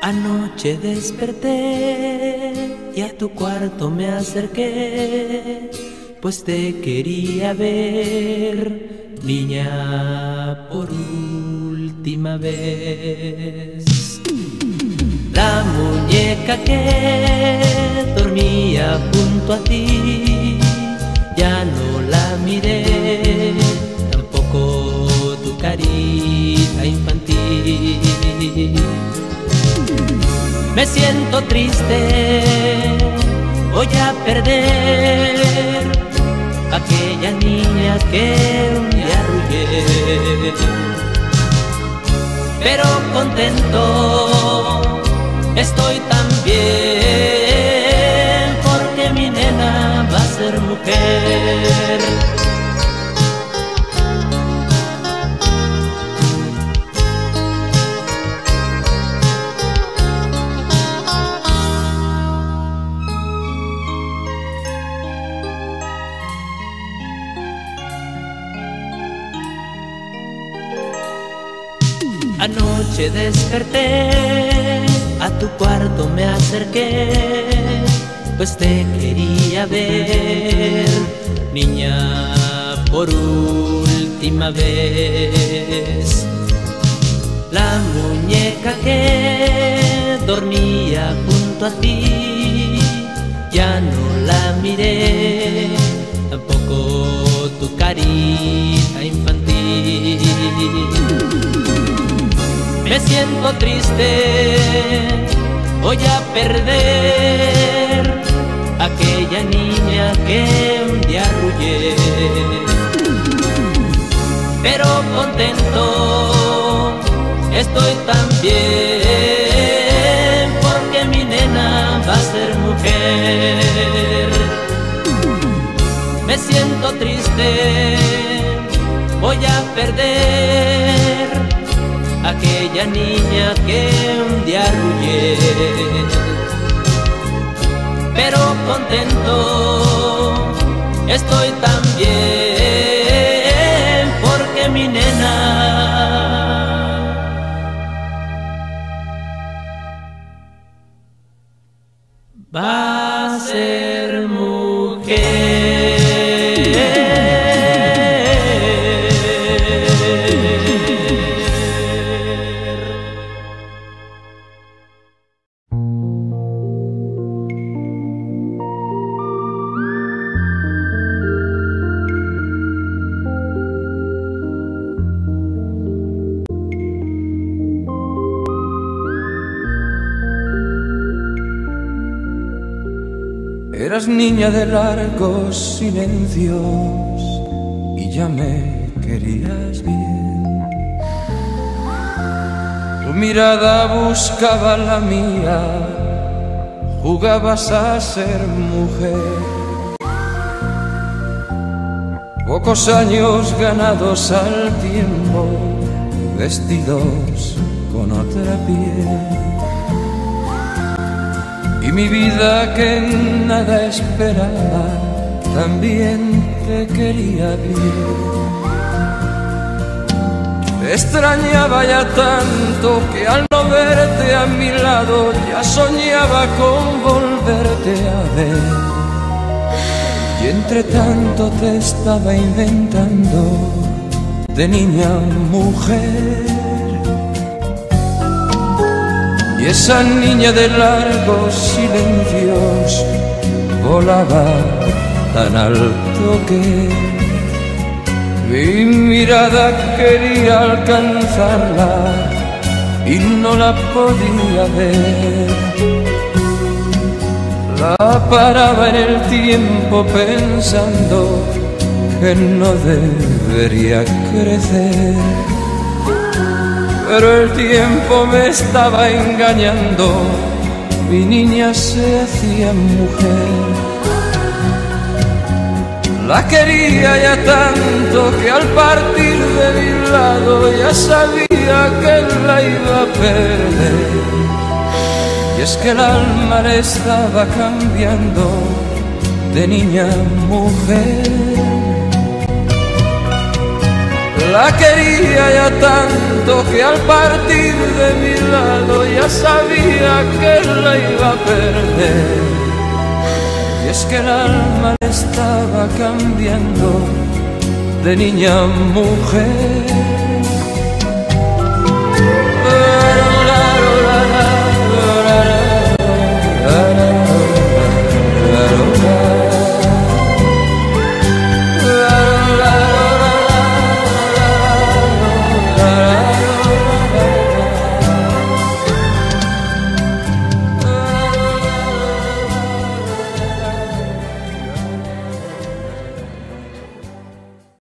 Anoche desperté y a tu cuarto me acerqué, pues te quería ver, niña, por última vez. La muñeca que dormía junto a ti, ya no la miré, tampoco tu carita infantil. Me siento triste, voy a perder aquella niña que un día arrullé. Pero contento Anoche desperté, a tu cuarto me acerqué, pues te quería ver, niña, por última vez. La muñeca que dormía junto a ti, ya no la miré, tampoco tu carita infantil. Me siento triste, voy a perder aquella niña que un día arrullé. Pero contento estoy también porque mi nena va a ser mujer. Me siento triste, aquella niña que un día arrullé. Pero contento estoy también porque mi nena va a ser mujer. Eras niña de largos silencios y ya me querías bien. Tu mirada buscaba la mía, jugabas a ser mujer. Pocos años ganados al tiempo, vestidos con otra piel. Mi vida que nada esperaba, también te quería bien. Te extrañaba ya tanto que al no verte a mi lado ya soñaba con volverte a ver. Y entre tanto te estaba inventando de niña mujer. Esa niña de largos silencios volaba tan alto que mi mirada quería alcanzarla y no la podía ver. La paraba en el tiempo pensando que no debería crecer pero el tiempo me estaba engañando, mi niña se hacía mujer. La quería ya tanto que al partir de mi lado ya sabía que la iba a perder. Y es que el alma le estaba cambiando de niña a mujer. La quería ya tanto que al partir de mi lado ya sabía que la iba a perder. Y es que el alma le estaba cambiando de niña a mujer.